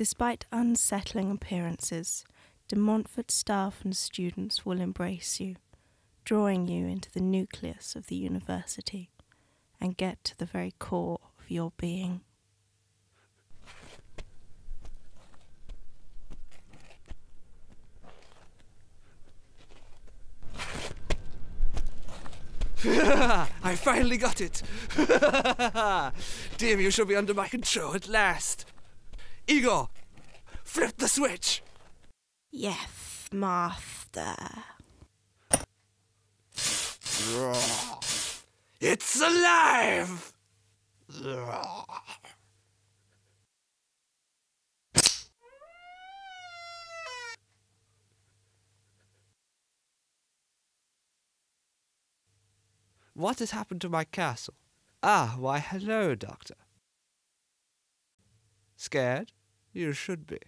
Despite unsettling appearances, De Montfort staff and students will embrace you, drawing you into the nucleus of the university and get to the very core of your being. I finally got it! Dim, you shall be under my control at last. Igor, flip the switch! Yes, master. It's alive! What has happened to my castle? Ah, why, hello, Doctor. Scared? You should be.